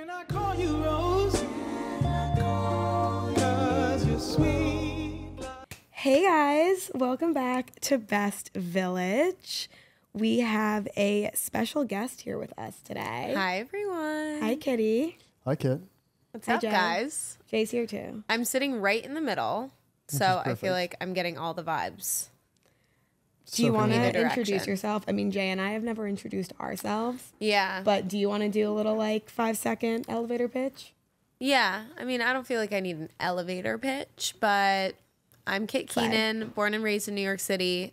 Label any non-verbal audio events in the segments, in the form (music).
Can I call you Rose? Cause you're sweet. Hey guys, welcome back to Best Village. We have a special guest here with us today. Hi everyone. Hi, Kitty. Hi, Kit. What's Hi, up, Jen. guys? Jay's here too. I'm sitting right in the middle, so I feel like I'm getting all the vibes. Do you want to introduce yourself? I mean, Jay and I have never introduced ourselves, Yeah, but do you want to do a little like five second elevator pitch? yeah. I mean, I don't feel like I need an elevator pitch, but I'm Kit. Keenan, born and raised in New York City,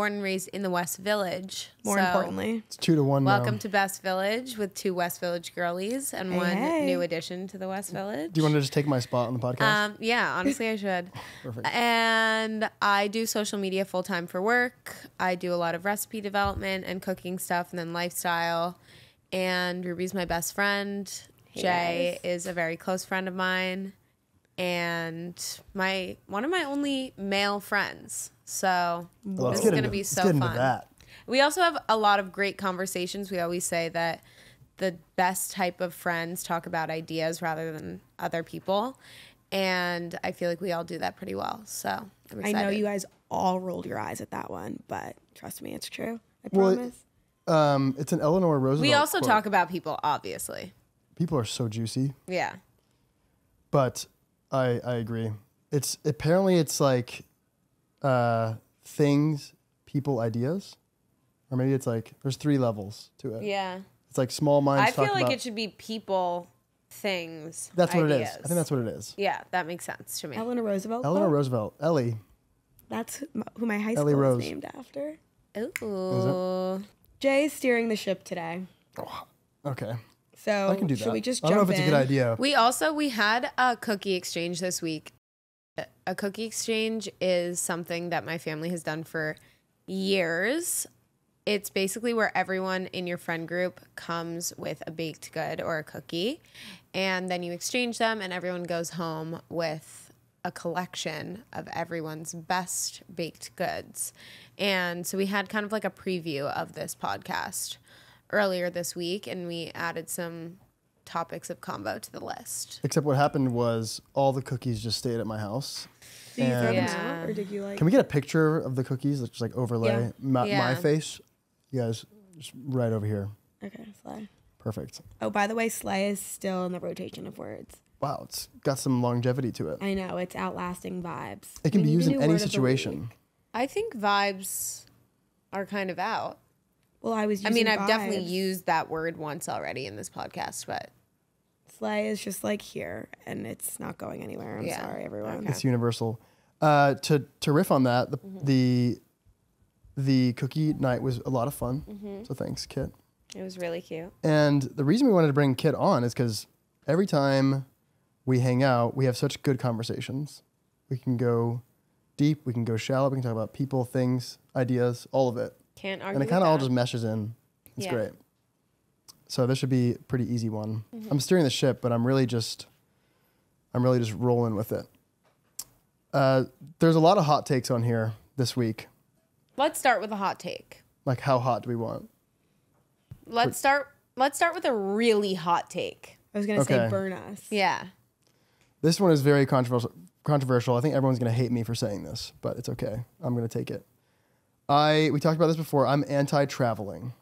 born and raised in the West Village. More So, importantly, It's two to one welcome now. to Best Village with two West Village girlies and Hey, one hey. new addition to the West Village. Do you want to just take my spot on the podcast? Um, yeah, honestly, I should. (laughs) Perfect. And I do social media full time for work. I do a lot of recipe development and cooking stuff, and then lifestyle. And Ruby's my best friend. Jay is a very close friend of mine, and my one of my only male friends. So Well, this let's is gonna into- be let's so get into fun. that. We also have a lot of great conversations. We always say that the best type of friends talk about ideas rather than other people. And I feel like we all do that pretty well. So I'm I know you guys all rolled your eyes at that one, but trust me, it's true. I Well, promise. Um, it's an Eleanor Roosevelt. We also quote. talk about people, obviously. People are so juicy, Yeah. but I I agree. It's apparently it's like uh, things, people, ideas, or maybe it's like there's three levels to it. Yeah. It's like small minds. I feel like about- it should be people, things. That's what it is. I think that's what it is. Yeah, that makes sense to me. Eleanor Roosevelt. Eleanor quote? Roosevelt, Ellie. That's who my- who my high Ellie school Rose. is named after. Ooh. Jay's steering the ship today. Okay, So I can do that. should we just I don't know if it's a good idea. We also we had a cookie exchange this week. A cookie exchange is something that my family has done for years. It's basically where everyone in your friend group comes with a baked good or a cookie, and then you exchange them, and everyone goes home with a collection of everyone's best baked goods. And so we had kind of like a preview of this podcast earlier this week, and we added some topics of combo to the list. Except what happened was all the cookies just stayed at my house. Did you throw them Yeah. out, or did you like? Can we get a picture of the cookies? Let's just like overlay Yeah. my, my Yeah. face. You guys, just right over here. Okay, Slay. Perfect. Oh, by the way, Slay is still in the rotation of words. Wow, it's got some longevity to it. I know it's outlasting vibes. It can We be used in any word of the situation. I think vibes are kind of out. Well, I was. I Using mean, I've definitely used that word once already in this podcast, but Slay is just like here, and it's not going anywhere. I'm Yeah. sorry, everyone. It's universal. Uh, to to riff on that, the Mm-hmm. the, the cookie night was a lot of fun. Mm-hmm. So thanks, Kit. it was really cute. And the reason we wanted to bring Kit on is because every time we hang out, we have such good conversations. We can go deep, we can go shallow, we can talk about people, things, ideas, all of it. Can't argue. and it kind of all just meshes in. It's Yeah. great. So this should be a pretty easy one. Mm-hmm. I'm steering the ship, but I'm really just, I'm really just rolling with it. Uh, there's a lot of hot takes on here this week. Let's start with a hot take. Like, how hot do we want? Let's start. Let's start with a really hot take. I was gonna say burn us. Yeah. This one is very controversial. Controversial. I think everyone's gonna hate me for saying this, but it's okay. I'm gonna take it. I we talked about this before. I'm anti-traveling,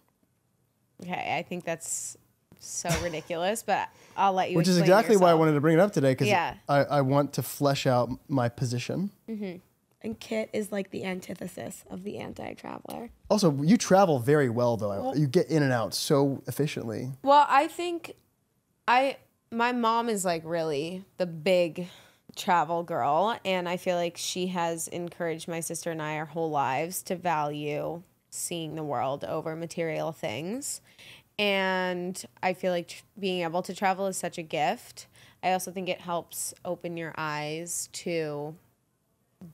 Okay. I think that's so ridiculous, but I'll let you. which is explain exactly why I wanted to bring it up today because Yeah. I, I want to flesh out my position. Mm-hmm. And Kit is like the antithesis of the anti-traveler. Also, you travel very well, though. You get in and out so efficiently. Well, I think I my mom is like really the big travel girl and I feel like she has encouraged my sister and I our whole lives to value seeing the world over material things. And I feel like tr- being able to travel is such a gift. I also think it helps open your eyes to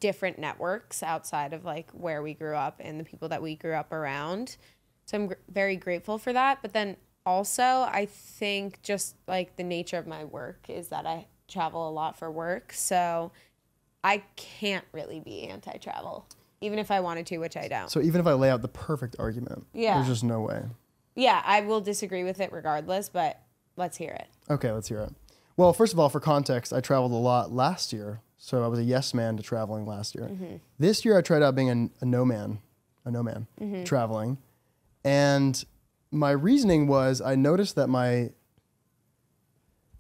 different networks outside of like where we grew up and the people that we grew up around. So I'm gr- very grateful for that. But then also, I think just like the nature of my work is that I travel a lot for work. So I can't really be anti travel, even if I wanted to, which I don't. So even if I lay out the perfect argument, Yeah. there's just no way. yeah, I will disagree with it regardless, but let's hear it. Okay, let's hear it. Well, first of all, for context, I traveled a lot last year, so I was a yes man to traveling last year. Mm-hmm. This year, I tried out being a, a no man, a no man mm-hmm. traveling, and my reasoning was I noticed that my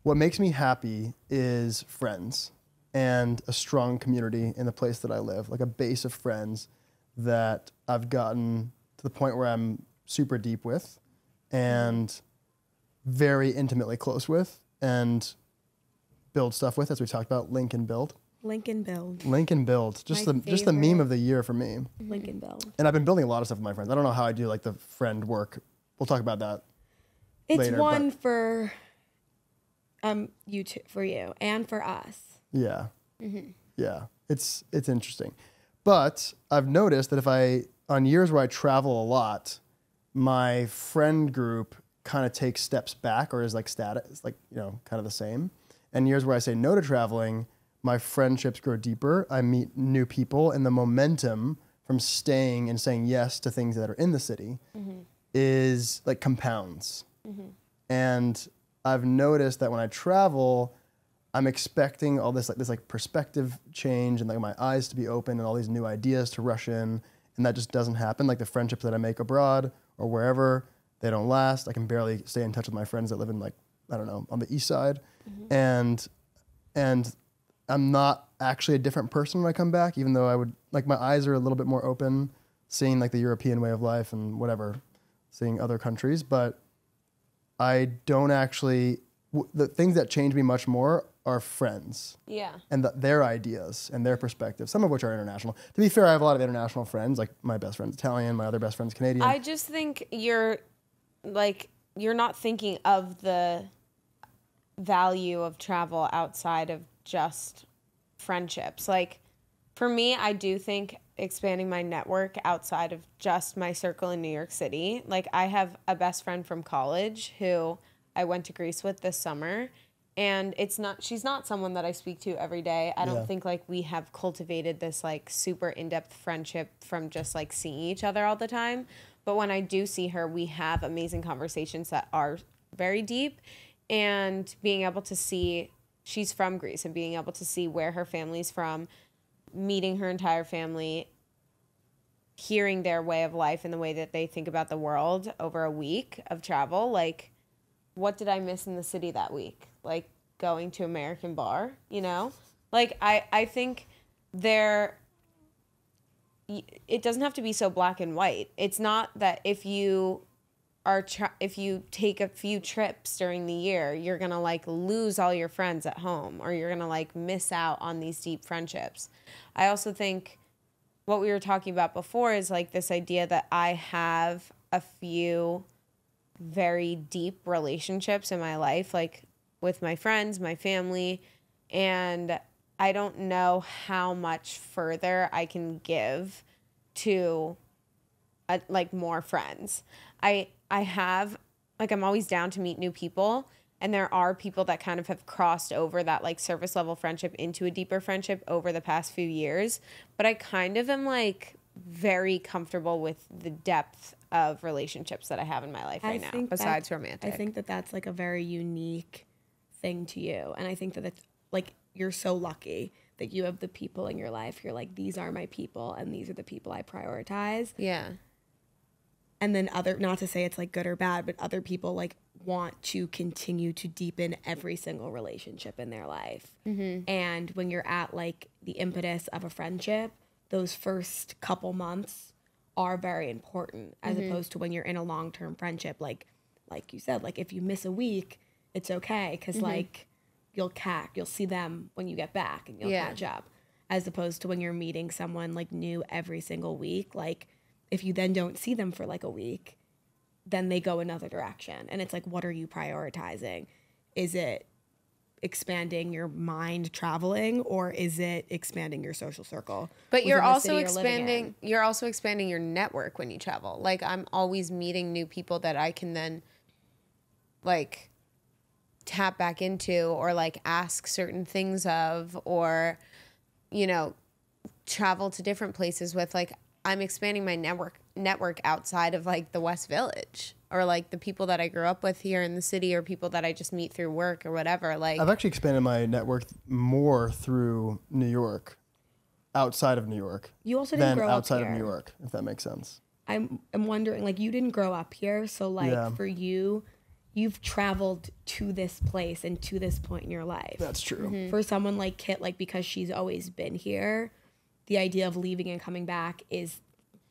what makes me happy is friends and a strong community in the place that I live, like a base of friends that I've gotten to the point where I'm super deep with and very intimately close with and build stuff with, as we talked about, link and build. Lincoln build. Link and build. Just My the just the meme of the year for me. Lincoln build. And I've been building a lot of stuff with my friends. I don't know how I do like the friend work. We'll talk about that. It's later, one for um you two, for you and for us. Yeah. Mm-hmm. Yeah. It's it's interesting. But I've noticed that if I on years where I travel a lot, my friend group kind of takes steps back or is like status, like, you know, kind of the same. And years where I say no to traveling, my friendships grow deeper. I meet new people and the momentum from staying and saying yes to things that are in the city mm-hmm. is like compounds. Mm-hmm. And I've noticed that when I travel, I'm expecting all this like this like perspective change and like my eyes to be open and all these new ideas to rush in, and that just doesn't happen. Like the friendships that I make abroad or wherever, they don't last. I can barely stay in touch with my friends that live in like I don't know on the east side, mm-hmm. and and I'm not actually a different person when I come back, even though I would like my eyes are a little bit more open, seeing like the European way of life and whatever, seeing other countries, but I don't actually. W- the things that change me much more are friends Yeah. and the, their ideas and their perspectives, some of which are international. To be fair, I have a lot of international friends. Like my best friend's Italian, my other best friend's Canadian. I just think you're like you're not thinking of the value of travel outside of just friendships. Like for me, I do think expanding my network outside of just my circle in New York City. Like I have a best friend from college who I went to Greece with this summer and it's not she's not someone that I speak to every day. I don't Yeah. think like we have cultivated this like super in-depth friendship from just like seeing each other all the time. But when I do see her, we have amazing conversations that are very deep and being able to see she's from Greece and being able to see where her family's from, meeting her entire family, hearing their way of life and the way that they think about the world over a week of travel, like what did I miss in the city that week? Like going to American Bar, you know? Like I I think there it doesn't have to be so black and white. It's not that if you are tra- if you take a few trips during the year, you're going to like lose all your friends at home or you're going to like miss out on these deep friendships. I also think what we were talking about before is like this idea that I have a few very deep relationships in my life, like with my friends, my family, and I don't know how much further I can give to uh, like more friends. I I have like I'm always down to meet new people and there are people that kind of have crossed over that like surface level friendship into a deeper friendship over the past few years, but I kind of am like very comfortable with the depth of relationships that I have in my life right now besides that's- romantic. I think that that's like a very unique thing to you, and I think that it's like you're so lucky that you have the people in your life. You're like, these are my people, and these are the people I prioritize. yeah. And then other, not to say it's like good or bad, but other people like want to continue to deepen every single relationship in their life. Mm-hmm. And when you're at like the impetus of a friendship, those first couple months are very important as mm-hmm. opposed to when you're in a long-term friendship like like you said like if you miss a week it's okay cuz mm-hmm. like you'll catch you'll see them when you get back and you'll Yeah. catch up as opposed to when you're meeting someone like new every single week like if you then don't see them for like a week then they go another direction and it's like what are you prioritizing is it expanding your mind traveling or is it expanding your social circle But you're also city you're expanding you're also expanding your network when you travel. Like I'm always meeting new people that I can then like tap back into or like ask certain things of or you know travel to different places with like I'm expanding my network network outside of like the West Village or like the people that I grew up with here in the city or people that I just meet through work or whatever. Like I've actually expanded my network more through New York, outside of New York, You also didn't than grow outside up of. New York, if that makes sense. I'm I'm wondering like you didn't grow up here, so like Yeah. for you, you've traveled to this place and to this point in your life. That's true. Mm-hmm. For someone like Kit, like because she's always been here, the idea of leaving and coming back is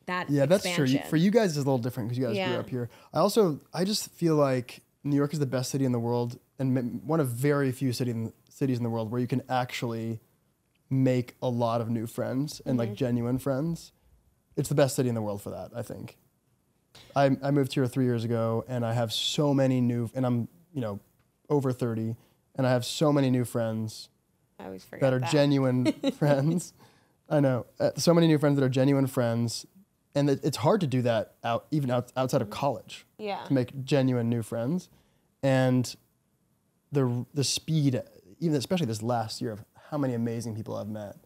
that Yeah, that's true. For you guys, it's a little different because you guys Yeah. grew up here. I also, I just feel like New York is the best city in the world and one of very few city in, cities in the world where you can actually make a lot of new friends and Mm-hmm. like genuine friends. It's the best city in the world for that, I think. I, I moved here three years ago and I have so many new, and I'm, you know, over 30, and I have so many new friends I always forget that are genuine (laughs) friends. I know uh, so many new friends that are genuine friends, and it, it's hard to do that out even out, outside of college Yeah. to make genuine new friends, and the the speed, even especially this last year of how many amazing people I've met,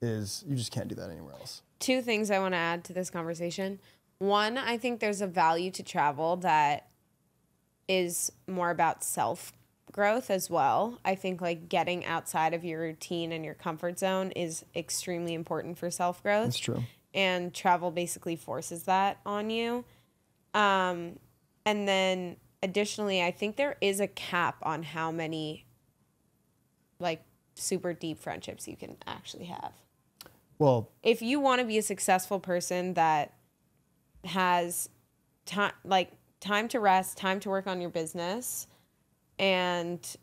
is you just can't do that anywhere else. two things I want to add to this conversation. One, I think there's a value to travel that is more about self growth as well. I think like getting outside of your routine and your comfort zone is extremely important for self growth. That's true. and travel basically forces that on you. Um, and then additionally, I think there is a cap on how many like super deep friendships you can actually have. Well, If you want to be a successful person that has time like time to rest, time to work on your business and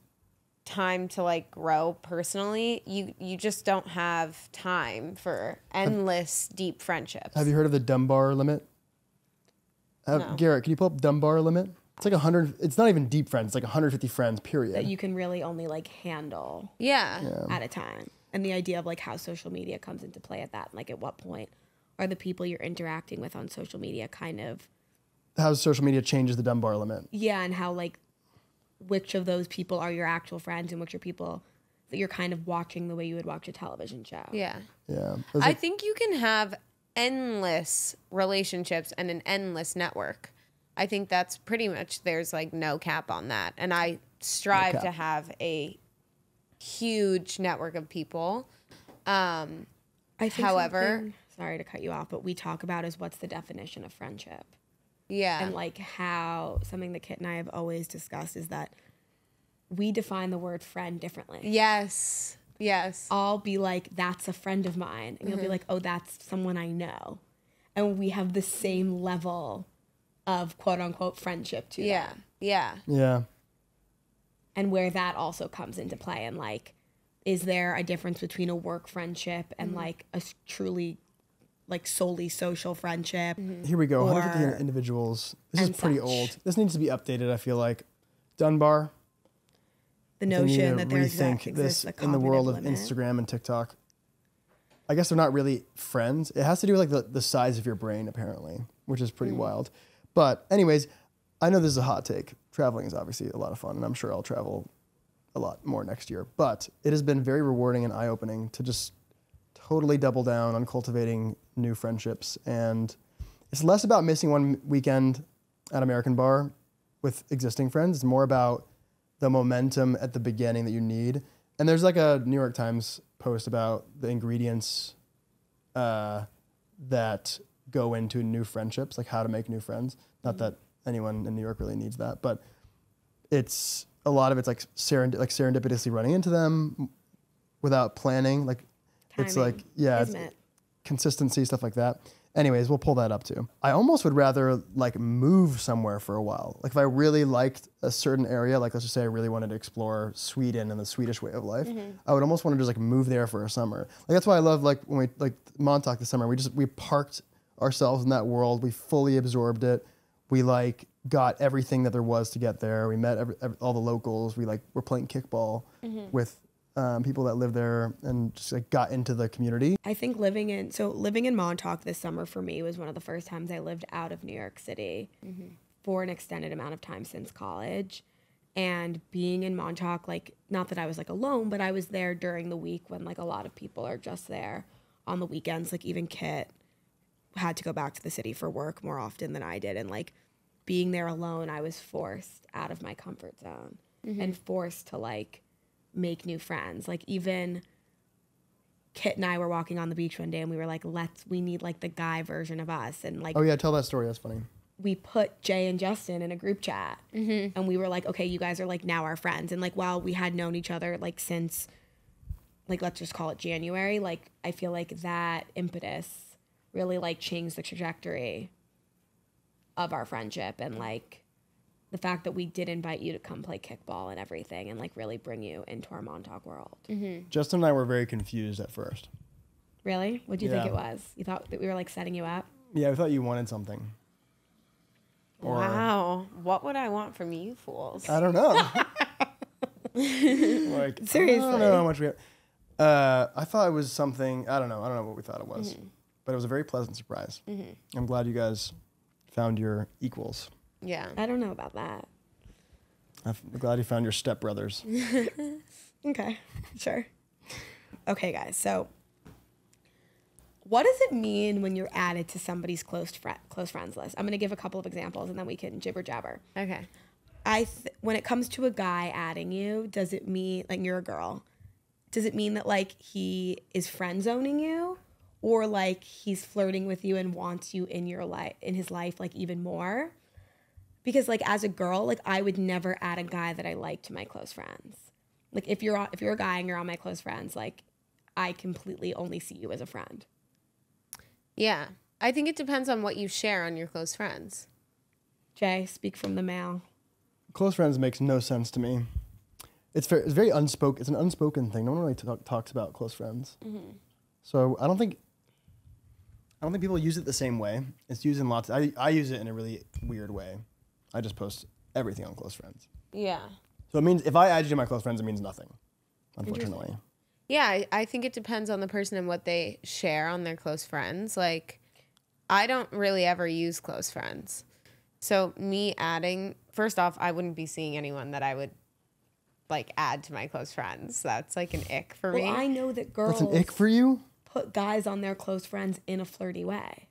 time to like grow personally, you you just don't have time for endless deep friendships. have you heard of the Dunbar limit? Have, No. Garrett, can you pull up Dunbar limit? It's like hundred. It's not even deep friends. It's like 150 friends. Period. that you can really only like handle Yeah. at a time. And the idea of like how social media comes into play at that, like at what point are the people you're interacting with on social media kind of how social media changes the Dunbar limit. yeah, and how like which of those people are your actual friends and which are people that you're kind of watching the way you would watch a television show. Yeah. Yeah. It's I like- think you can have endless relationships and an endless network. I think that's pretty much there's like no cap on that. And I strive cap. to have a huge network of people. Um I think However- something- sorry to cut you off, but we talk about is what's the definition of friendship. yeah. and like how something that Kit and I have always discussed is that we define the word friend differently. yes. Yes. I'll be like, that's a friend of mine. And Mm-hmm. you'll be like, oh, that's someone I know. And we have the same level of quote unquote friendship to Yeah. them. Yeah. yeah. And where that also comes into play. And like, is there a difference between a work friendship Mm-hmm. and like a truly like solely social friendship? Mm-hmm. Here we go. 150 Or- individuals. This is pretty such. old. This needs to be updated. I feel like Dunbar. The notion that there's rethink that this exists a in the world of limit. Instagram and TikTok. I guess they're not really friends. It has to do with like the, the size of your brain, apparently, which is pretty wild. But anyways, I know this is a hot take. Traveling is obviously a lot of fun, and I'm sure I'll travel a lot more next year. But it has been very rewarding and eye opening to just totally double down on cultivating new friendships. And it's less about missing one weekend at American Bar with existing friends. It's more about the momentum at the beginning that you need. And there's like a New York Times post about the ingredients uh, that go into new friendships, like how to make new friends. Not that anyone in New York really needs that, but it's a lot of it's like serend- like serendipitously running into them without planning. Like it's Timing, like yeah, it's, it? consistency stuff like that. Anyways, we'll pull that up too. I almost would rather like move somewhere for a while. Like if I really liked a certain area, like let's just say I really wanted to explore Sweden and the Swedish way of life, I would almost want to just like move there for a summer. Like that's why I love like when we like Montauk this summer. We just we parked ourselves in that world. We fully absorbed it. We like got everything that there was to get there. We met every, every, all the locals. We like were playing kickball with um, people that live there and just like got into the community. I think living in so living in Montauk this summer for me was one of the first times I lived out of New York City for an extended amount of time since college. And being in Montauk, like not that I was like alone, but I was there during the week when like a lot of people are just there on the weekends. Like even Kit had to go back to the city for work more often than I did. And like being there alone, I was forced out of my comfort zone and forced to like make new friends. Like even Kit and I were walking on the beach one day and we were like, let's we need like the guy version of us and like Oh yeah, tell that story. That's funny. we put Jay and Justin in a group chat mm-hmm. and we were like, okay, you guys are like now our friends. And like, while we had known each other like since, like, let's just call it January, like, I feel like that impetus really like changed the trajectory of our friendship and like the fact that we did invite you to come play kickball and everything and like really bring you into our Montauk world. Justin and I were very confused at first. Really? What do you think it was? You thought that we were like setting you up? Yeah, I thought you wanted something. Or wow. What would I want from you fools? I don't know. (laughs) like seriously. I don't know how much we. Have. Uh, I thought it was something. I don't know. I don't know what we thought it was, Mm-hmm. but it was a very pleasant surprise. I'm glad you guys found your equals. Yeah. I don't know about that. I'm glad you found your stepbrothers. (laughs) Okay, sure. Okay, guys. So, what does it mean when you're added to somebody's close fri close friends list? I'm gonna give a couple of examples, and then we can jibber jabber. Okay. I th- when it comes to a guy adding you, does it mean like you're a girl? Does it mean that like he is friend zoning you, or like he's flirting with you and wants you in your life in his life like even more? Because like as a girl, like I would never add a guy that I like to my close friends. Like if you're if you're a guy and you're on my close friends, like I completely only see you as a friend. Yeah. I think it depends on what you share on your close friends. Jay, speak from the male. Close friends makes no sense to me. It's very, it's very unspoken. It's an unspoken thing. No one really talk, talks about close friends. Mm-hmm. So I don't think. I don't think people use it the same way. It's used in lots. I I use it in a really weird way. I just post everything on close friends. Yeah. So it means if I add you to my close friends, it means nothing. Unfortunately. Yeah, I, I think it depends on the person and what they share on their close friends. Like, I don't really ever use close friends. So, me adding, first off, I wouldn't be seeing anyone that I would like add to my close friends. That's like an ick for me. Well, me. I know that girls That's an ick for you. put guys on their close friends in a flirty way.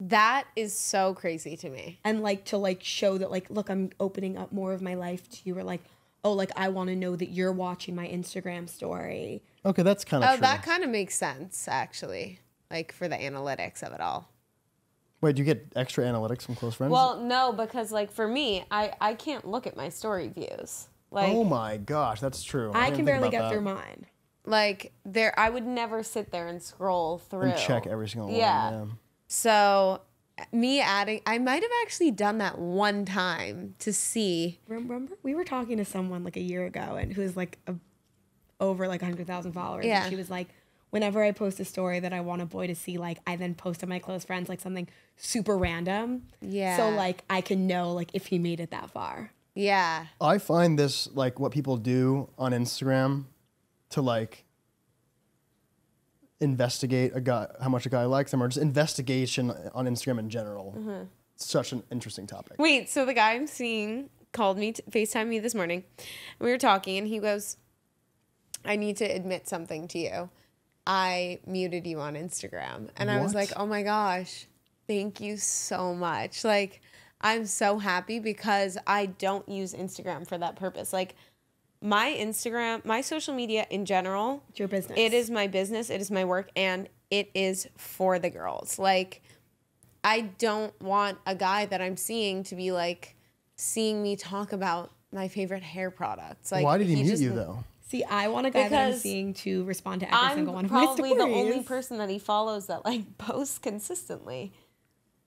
That is so crazy to me. and like to like show that like look i'm opening up more of my life to you or like oh like i want to know that you're watching my instagram story Okay, that's kind of Oh, true. that kind of makes sense, actually, like for the analytics of it all. Wait, do you get extra analytics from close friends? Well, no, because like for me, I, I can't look at my story views. Like, oh my gosh, that's true. i didn't can barely get that. through mine like there i would never sit there and scroll through And check every single one Yeah. one. So me adding i might have actually done that one time to see. Remember we were talking to someone like a year ago and who was like a, over like 100000 followers. Yeah. and she was like whenever i post a story that i want a boy to see like i then post to my close friends like something super random. Yeah. so like i can know like if he made it that far. Yeah. I find this like what people do on Instagram to like investigate a guy, how much a guy likes them, or just investigation on Instagram in general. Mm-hmm. Such an interesting topic. wait so the guy i'm seeing called me to facetime me this morning we were talking and he goes i need to admit something to you i muted you on instagram and i was What? like oh my gosh thank you so much like i'm so happy because i don't use instagram for that purpose like my instagram my social media in general it's your business it is my business, it is my work, and it is for the girls. Like, I don't want a guy that I'm seeing to be like seeing me talk about my favorite hair products. Like, Why did he, mute just- you though? See, I want a guy that I'm seeing to respond to every I'm single one of my stories. probably stories. the only person that he follows that like (laughs) posts consistently.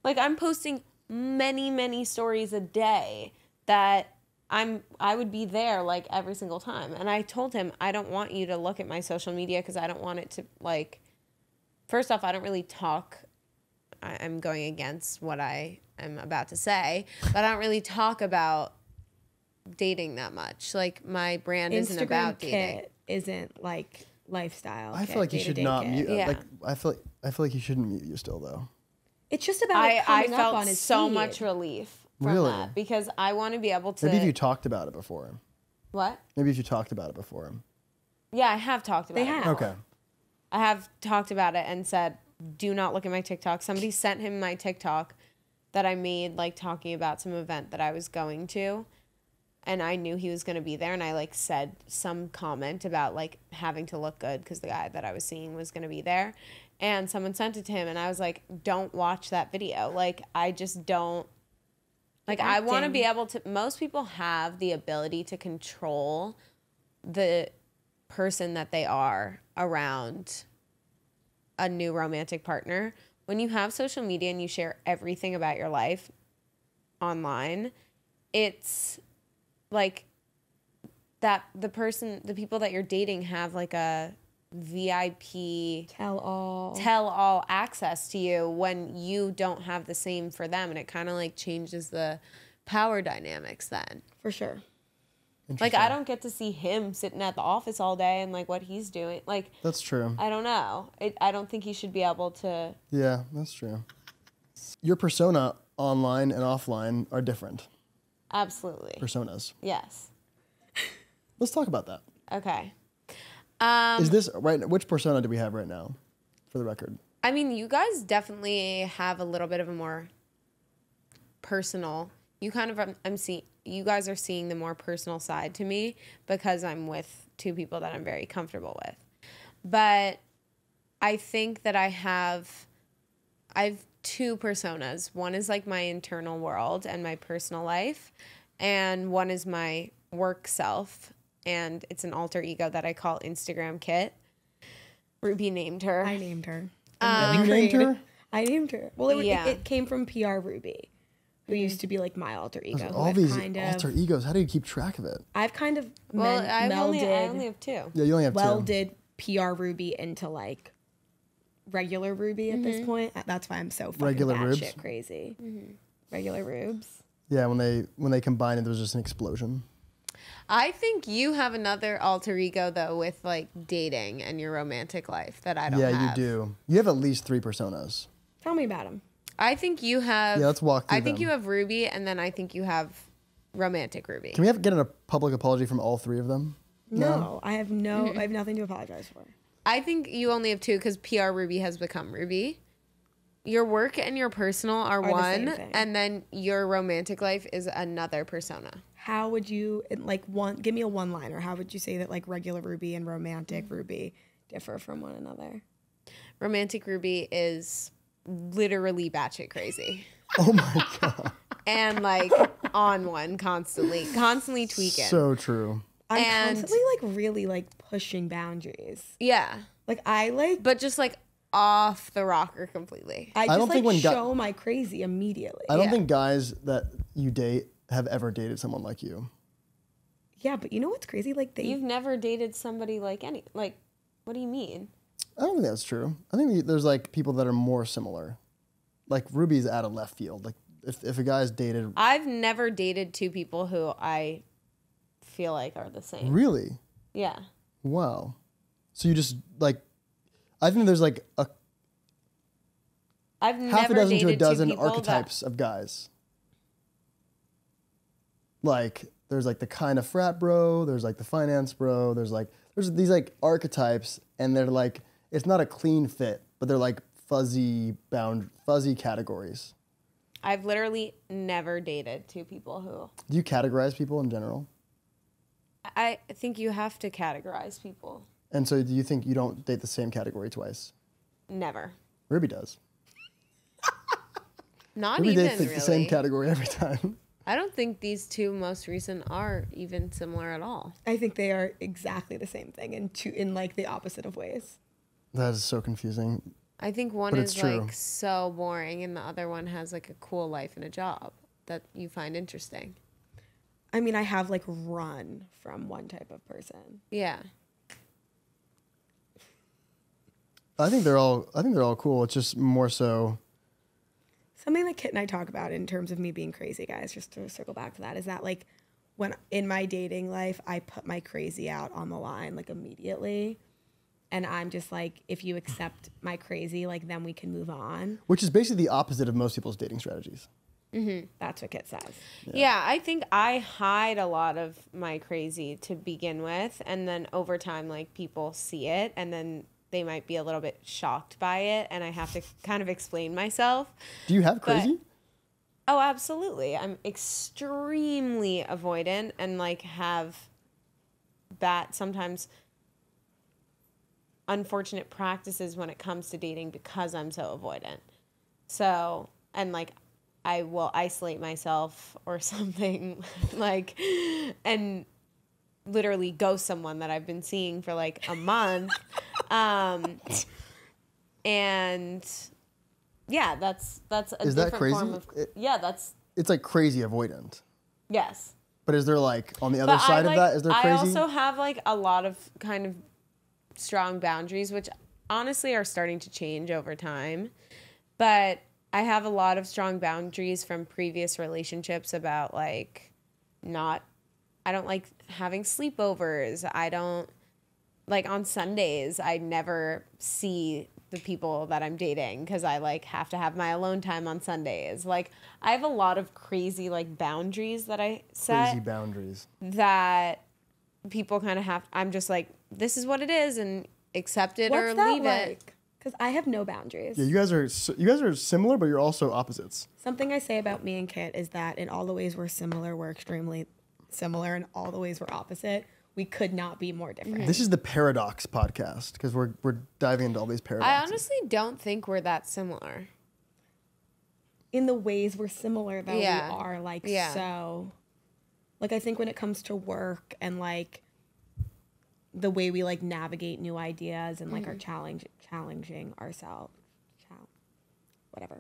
Like I'm posting many, many stories a day that I'm I would be there like every single time. And I told him I don't want you to look at my social media because I don't want it to like first off, I don't really talk I, I'm going against what I am about to say, but I don't really talk about dating that much. Like my brand isn't Instagram about dating. kit isn't like lifestyle. I kit, feel like you should not kit. mute. Uh, yeah. Like I feel like I feel like you shouldn't mute you still though. It's just about I, it I coming up on felt his so feed. much relief from Really? that because I want to be able to. Maybe if you talked about it before him. what? Maybe if you talked about it before him. Yeah, I have talked about They it. have. Okay. I have talked about it and said, "Do not look at my TikTok." Somebody sent him my TikTok, that I made like talking about some event that I was going to and I knew he was going to be there and I like said some comment about like having to look good cuz the guy that I was seeing was going to be there and someone sent it to him and I was like don't watch that video like I just don't like I want to be able to most people have the ability to control the person that they are around a new romantic partner. When you have social media and you share everything about your life online, it's like that the person, the people that you're dating have like a VIP Tell all. tell all access to you when you don't have the same for them. And it kind of like changes the power dynamics then. for sure. Like, I don't get to see him sitting at the office all day and like what he's doing. Like, That's true. I don't know. It, I don't think he should be able to. Yeah, that's true. Your persona online and offline are different Absolutely. personas. Yes. Let's talk about that. Okay. Um, Is this right? Which persona do we have right now, for the record? I mean, you guys definitely have a little bit of a more personal. You kind of I'm, I'm seeing you guys are seeing the more personal side to me because I'm with two people that I'm very comfortable with. But I think that I have I have two personas. One is like my internal world and my personal life, and one is my work self, and it's an alter ego that I call Instagram Kit. Ruby named her. I named her. you named her. I named her. Well, it, Yeah. it, it came from PR Ruby, who used to be like my alter ego. who All I've these kind of, alter egos. How do you keep track of it? I've kind of well, men- I've melded, only, I only have two. Yeah, you only have two. welded PR Ruby into like regular Ruby at Mm-hmm. this point. That's why I'm so fucking Regular batshit rubes? crazy. Mm-hmm. Regular rubes. Yeah, when they when they combined it, there was just an explosion. I think you have another alter ego though with like dating and your romantic life that I don't yeah, have. you do. You have at least three personas. Tell me about them. I think you have Yeah, let's walk through I think them. you have Ruby and then I think you have romantic Ruby. Can we have get a public apology from all three of them? No, I have no. Mm-hmm. (laughs) I have nothing to apologize for. I think you only have two because PR Ruby has become Ruby. Your work and your personal are, the same one, thing. and then your romantic life is another persona. How would you like one? Give me a one liner. How would you say that like regular Ruby and romantic Ruby differ from one another? Romantic Ruby is literally batshit crazy. (laughs) Oh my god, and like on one constantly, constantly tweaking. so true. I'm And- constantly like really like pushing boundaries. yeah, Like I like, but just like off the rocker completely. I just don't like think when guy- show my crazy immediately. I don't Yeah. think guys that you date have ever dated someone like you. yeah, but you know what's crazy? Like they, You've never dated somebody like any like. What do you mean? I don't think that's true. I think there's like people that are more similar. Like Ruby's out of left field. Like if, if a guy's dated I've never dated two people who I feel like are the same. really, Yeah. wow. So you just like, I think there's like a I've half never a dozen to a dated two dozen people that- archetypes of guys. Like there's like the kind of frat bro, there's like the finance bro, there's like there's these like archetypes and they're like it's not a clean fit, but they're like fuzzy bound fuzzy categories. I've literally never dated two people who Do you categorize people in general? I think you have to categorize people. And so do you think you don't date the same category twice? Never. Ruby does. (laughs) Not Ruby even dates really. the same category every (laughs) time. I don't think these two most recent are even similar at all. I think they are exactly the same thing in two in like the opposite of ways. that is so confusing. I think one But is true. like so boring and the other one has like a cool life and a job that you find interesting. I mean, I have like run from one type of person. Yeah. I think they're all I think they're all cool. It's just more so Something that Kit and I talk about in terms of me being crazy, guys, just to circle back to that, is that like when in my dating life, I put my crazy out on the line like immediately. And I'm just like, if you accept my crazy, like then we can move on. which is basically the opposite of most people's dating strategies. Mm-hmm. That's what Kit says. yeah. I think I hide a lot of my crazy to begin with. And then over time, like people see it and then they might be a little bit shocked by it. And I have to kind of explain myself. Do you have But- crazy? Oh, absolutely. I'm extremely avoidant and like have that sometimes unfortunate practices when it comes to dating because I'm so avoidant. So, and like I will isolate myself or (laughs) something like and literally ghost someone that I've been seeing for like a month. (laughs) um and yeah, that's that's a Is that different form crazy? of It- Yeah, that's It's like crazy avoidant. yes. But is there like on the other But side I, of that? Is there crazy? I also have like a lot of kind of strong boundaries, which honestly are starting to change over time. But I have a lot of strong boundaries from previous relationships about like not, I don't like having sleepovers. I don't like on Sundays, I never see the people that I'm dating because I like have to have my alone time on Sundays. Like I have a lot of crazy like boundaries that I set crazy boundaries. that people kind of have I'm just like this is what it is and accept it or What's that leave it. Because I have no boundaries. Yeah, you guys are you guys are similar, but you're also opposites. Something I say about me and Kit is that in all the ways we're similar, we're extremely similar. In all the ways we're opposite, we could not be more different. This is the paradox podcast because we're we're diving into all these paradoxes. I honestly don't think we're that similar. in the ways we're similar though Yeah. we are like Yeah. so like i think when it comes to work and like the way we like navigate new ideas and like are mm-hmm. challenge challenging ourselves Chal- whatever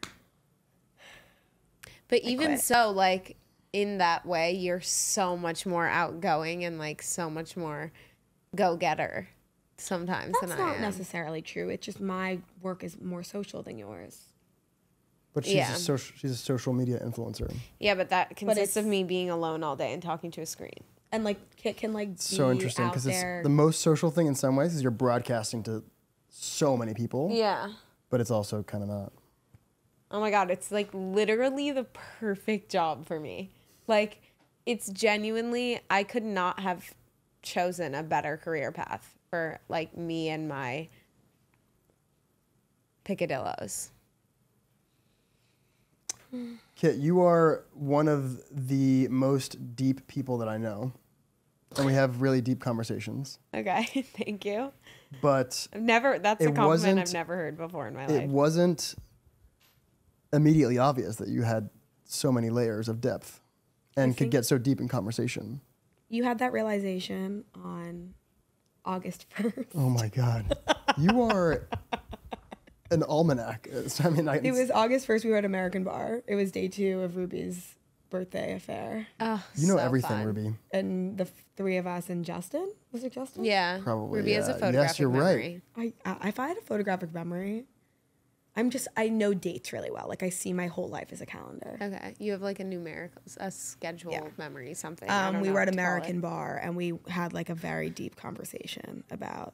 But even quit. so like in that way you're so much more outgoing and like so much more go-getter sometimes that's than I not necessarily true it's just my work is more social than yours but she's yeah. a social she's a social media influencer. Yeah, but that consists of it's- me being alone all day and talking to a screen. and like kit can like be So interesting out because it's there the most social thing in some ways is you're broadcasting to so many people, Yeah. but it's also kind of not. Oh my god, it's like literally the perfect job for me. Like it's genuinely I could not have chosen a better career path for like me and my picadillos. Kit, you are one of the most deep people that I know, and we have really deep conversations. Okay, (laughs) thank you. But I've never that's a compliment I've never heard before in my life. it wasn't immediately obvious that you had so many layers of depth and could get so deep in conversation. you had that realization on august 1st Oh my God. you are an almanac. I mean, I, it was august 1st we were at american bar it was day two of ruby's birthday affair oh, you know so everything, fun. Ruby. and the f- three of us and Justin. Was it Justin? Yeah. Probably, Ruby has a yeah. Yes, you're right. I, I if I had a photographic memory, I'm just I know dates really well. Like I see my whole life as a calendar. Okay, you have like a numerical, a schedule Yeah. memory, something. Um, we were at what to call it. American Bar and we had like a very deep conversation about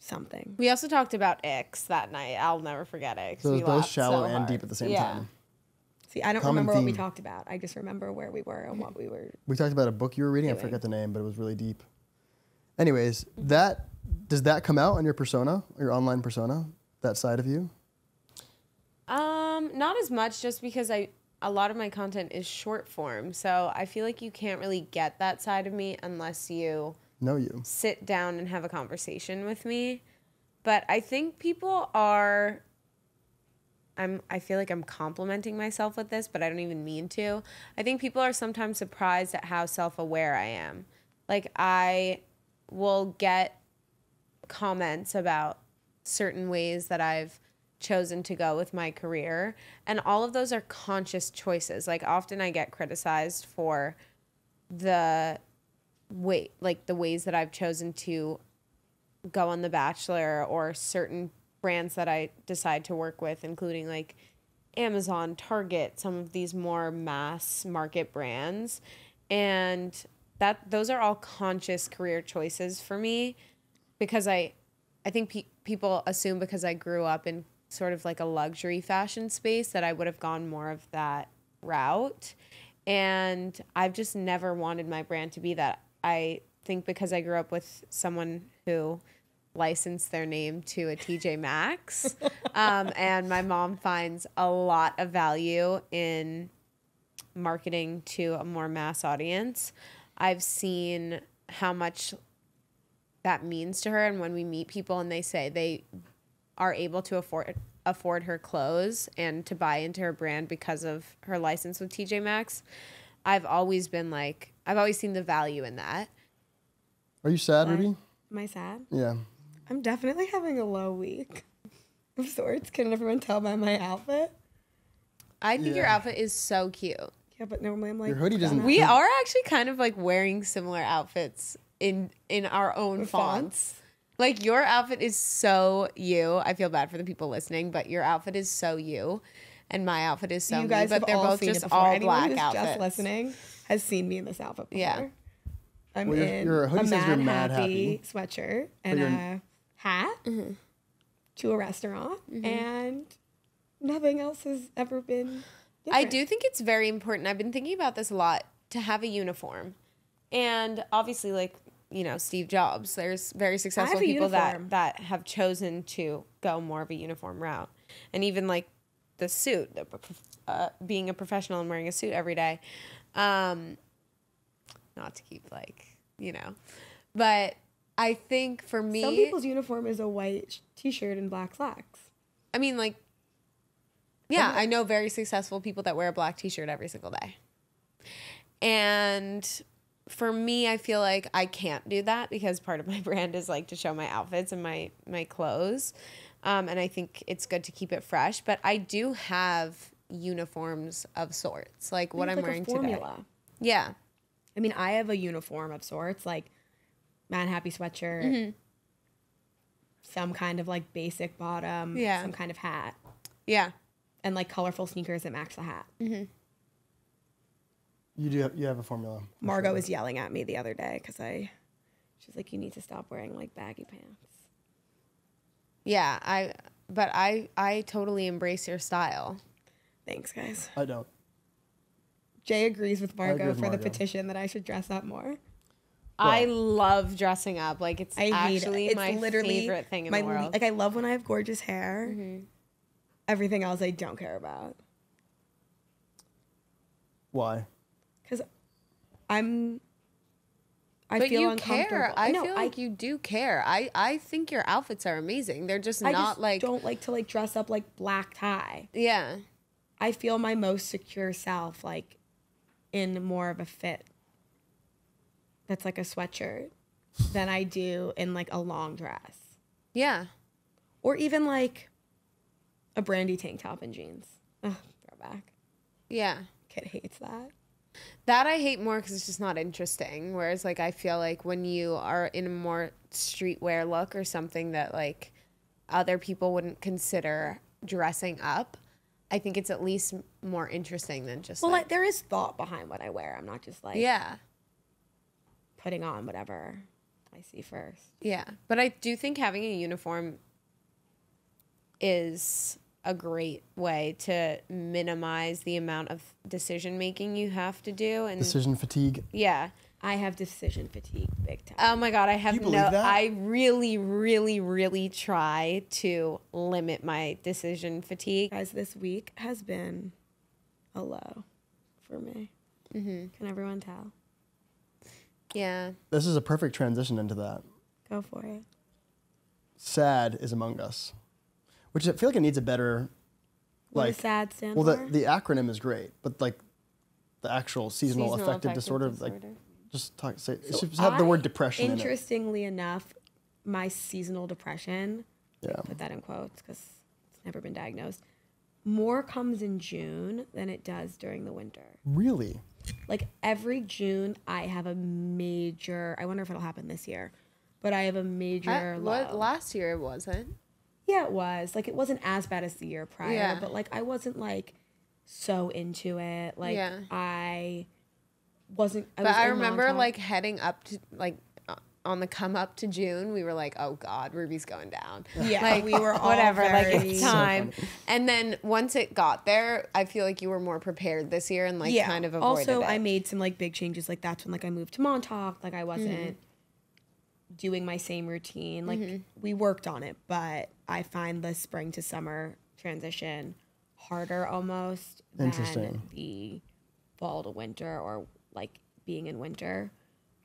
something. We also talked about X that night. I'll never forget it. 'cause So it we was both laughed shallow so and deep at the same Yeah. time. See, I don't Common remember what we talked about. I just remember where we were and what we were. We talked about a book you were reading. I Doing. forget the name, but it was really deep. Anyways, that does that come out on your persona, your online persona, that side of you? Um, not as much, just because I a lot of my content is short form, so I feel like you can't really get that side of me unless you Know you. sit down and have a conversation with me. But I think people are I'm I feel like I'm complimenting myself with this, but I don't even mean to. I think people are sometimes surprised at how self-aware I am. Like I will get comments about certain ways that I've chosen to go with my career, and all of those are conscious choices. Like often I get criticized for the way like the ways that I've chosen to go on The Bachelor or certain brands that I decide to work with, including like Amazon, Target, some of these more mass market brands. And that those are all conscious career choices for me because I I think pe- people assume because I grew up in sort of like a luxury fashion space that I would have gone more of that route. And I've just never wanted my brand to be that. I think because I grew up with someone who licensed their name to a TJ Maxx, (laughs) um, and my mom finds a lot of value in marketing to a more mass audience, I've seen how much that means to her and when we meet people and they say they are able to afford afford her clothes and to buy into her brand because of her license with TJ Maxx, I've always been like I've always seen the value in that. Are you sad, Ruby? Am I sad? Yeah. I'm definitely having a low week of sorts. Can everyone tell by my outfit? I think your outfit is so cute. Yeah, but normally I'm like Your hoodie doesn't- We are actually kind of like wearing similar outfits in in our own fonts. fonts. Like your outfit is so you. I feel bad for the people listening, but your outfit is so you, and my outfit is so you me. But they're both just all Anyone black who's outfits. Just listening has seen me in this outfit before. Yeah. I'm Well, your- in your hoodie a mad, you're mad happy, happy. sweatshirt and a hat Mm-hmm. to a restaurant, and nothing else has ever been. I do think it's very important. I've been thinking about this a lot to have a uniform. And obviously like, you know, Steve Jobs, there's very successful people uniform. that that have chosen to go more of a uniform route. And even like the suit, the, uh, being a professional and wearing a suit every day. Um not to keep like, you know. But I think for me Some people's uniform is a white t-shirt and black slacks. I mean, like, yeah, I know very successful people that wear a black t shirt every single day. And for me, I feel like I can't do that because part of my (laughs) brand is like to show my outfits and my, my clothes. Um, and I think it's good to keep it fresh. But I do have uniforms of sorts, like what I'm like, wearing today. Yeah. I mean, I have a uniform of sorts, like Madhappy sweatshirt, Mm-hmm. some kind of like basic bottom, Yeah. some kind of hat, Yeah. and like colorful sneakers that match the hat. Mm-hmm. You do. Have, you have a formula. Margot sure. was yelling at me the other day because I, she's like, you need to stop wearing like baggy pants. Yeah. I, but I, I totally embrace your style. Thanks, guys. I don't. Jay agrees with agree Margot with for the petition that I should dress up more. I love dressing up. Like it's I hate actually it. It's my literally favorite thing in my the world. Mm-hmm. Like I love when I have gorgeous hair. Everything else I don't care about Why? Because I'm. I but feel you uncomfortable. care. I No, feel like you do care. I I think your outfits are amazing. They're just I not just like don't like to like dress up like black tie. yeah. I feel my most secure self like in more of a fit that's like a sweatshirt than I do in like a long dress. Yeah. Or even like a Brandy tank top and jeans. Ugh, throwback. Yeah. Kit hates that. That I hate more because it's just not interesting. Whereas, like, I feel like when you are in a more streetwear look or something that, like, other people wouldn't consider dressing up, I think it's at least more interesting than just Well, like, like, there is thought behind what I wear. I'm not just like yeah. putting on whatever I see first. Yeah, but I do think having a uniform is a great way to minimize the amount of decision making you have to do and Decision fatigue. yeah. I have decision fatigue big time. Oh my god, I have you no that? I really really really try to limit my decision fatigue. Guys, this week has been a low for me. Mm-hmm. Can everyone tell? Yeah. This is a perfect transition into that. Go for it. Sad is among us, which I feel like it needs a better, What like does SAD stand well, the for? the acronym is great, but like the actual seasonal, Seasonal affective, affective disorder, like just talk say So should have the word I- depression in it. Interestingly enough, my seasonal depression, Yeah. put that in quotes because it's never been diagnosed, more comes in June than it does during the winter. Really? Like every June, I have a major. I wonder if it'll happen this year, but I have a major. I, what low. last year it wasn't. Yeah, it was. Like it wasn't as bad as the year prior, Yeah. but like I wasn't like so into it. Like Yeah. I wasn't. I But was I remember Montauk. like heading up to like uh, on the come up to June, we were like, "Oh God, Ruby's going down." (laughs) Yeah, like we were (laughs) all whatever. Like it's So time. and then once it got there, I feel like you were more prepared this year and like kind of avoided also it. I made some like big changes. Like that's when like I moved to Montauk. Like I wasn't Mm-hmm. doing my same routine. Like we worked on it, but I find the spring to summer transition harder almost than Interesting. the fall to winter or like being in winter.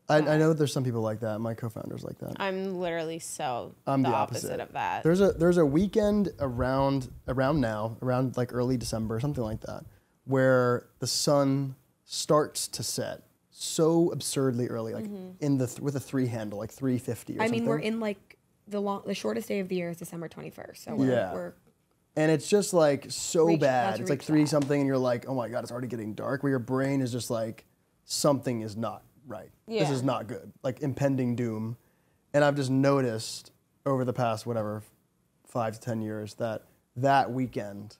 I, I know um, there's some people like that. My co-founder's like that. I'm literally so I'm the, the opposite. opposite. of that. There's a there's a weekend around around now, around like early December, something like that, where the sun starts to set so absurdly early, like mm-hmm. in the th- with a three handle, like 350 or I something. mean, we're in like the long, the shortest day of the year is December 21st. So we're, Yeah. we're and it's just like so Reach- bad. It's like three that. something, and you're like, oh my god, it's already getting dark. Where your brain is just like, something is not right. Yeah. This is not good. Like impending doom. And I've just noticed over the past whatever five to ten years that that weekend,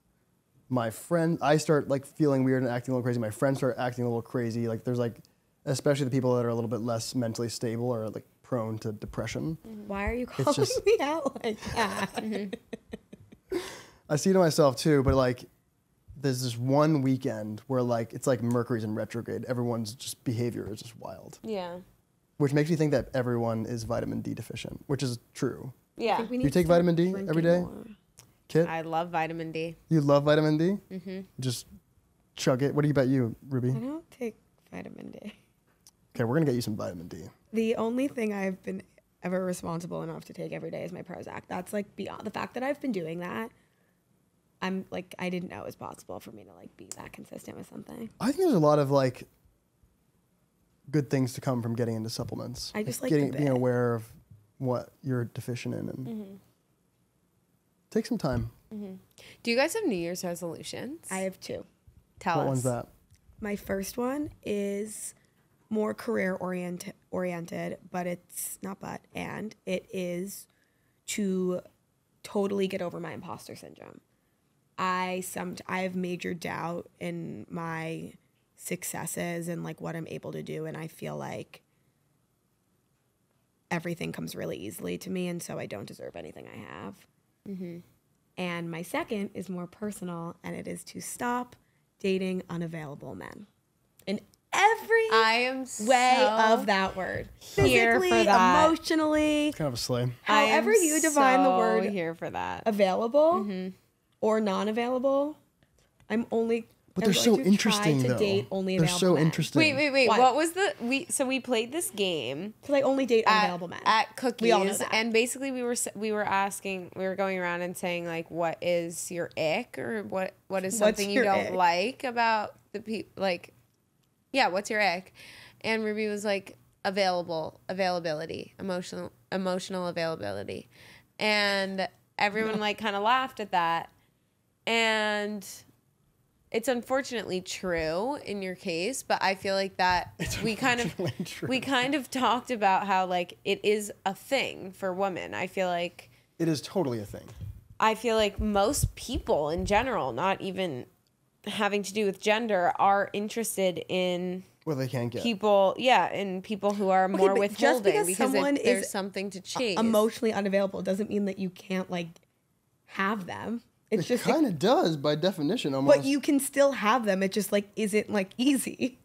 my friend, I start like feeling weird and acting a little crazy. My friends start acting a little crazy. Like there's like, especially the people that are a little bit less mentally stable or like prone to depression. why are you calling just- (laughs) me out like that? I see it in myself too, but like there's this one weekend where like it's like Mercury's in retrograde. Everyone's just behavior is just wild, yeah. which makes me think that everyone is vitamin D deficient, which is true. Yeah. think we You need to take vitamin D every day? more. Kit, I love vitamin D. you love vitamin D? Mm-hmm. Just chug it. What do you bet you, Ruby? I don't take vitamin D. Okay, we're gonna get you some vitamin D. The only thing I've been ever responsible enough to take every day is my Prozac. That's like beyond the fact that I've been doing that. I'm like I didn't know it was possible for me to like be that consistent with something. I think there's a lot of like good things to come from getting into supplements. I just like the getting being aware of what you're deficient in and Mm-hmm. take some time. Do you guys have New Year's resolutions? I have two. Tell what us. one's that? My first one is more career oriented oriented, but it's not but and it is to totally get over my imposter syndrome. I some I have major doubt in my successes and like what I'm able to do and I feel like everything comes really easily to me and so I don't deserve anything I have. Mm-hmm. And my second is more personal and it is to stop dating unavailable men. In every I am way so of that word. here for Physically, that. emotionally, Kind of a slay. I am however you define the so word here for that. available mm-hmm. or non-available. I'm only But they're so going to try interesting though. date only they're so men. interesting. Wait, wait, wait. What? What? was the we? So we played this game Because I only date at, unavailable men. at Cookies, We all know that. and basically we were we were asking, we were going around and saying like, what is your ick, or what what is something you don't ick? like about the people? Like, yeah, what's your ick? And Ruby was like, available, availability, emotional, emotional availability, and everyone like kind of laughed at that, and it's unfortunately true in your case, but I feel like that (laughs) we kind of true. we kind of talked about how like it is a thing for women. I feel like It is totally a thing. I feel like most people in general, not even having to do with gender, are interested in Well, they can't get. people, yeah, in people who are more but withholding just because because it- someone there's is something to chase. emotionally unavailable doesn't mean that you can't like have them. It's it just kind of does by definition almost. but you can still have them. It just like isn't like easy.